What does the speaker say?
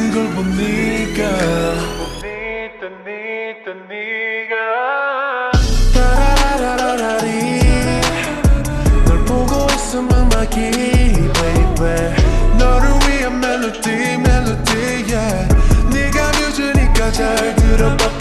그걸 보니까? 있던 있던 네가 따라라라라리. 널 보고 막이 baby. 너를 위한 멜로디 멜로디 yeah. 네가 뮤즈니까 잘 들어봐.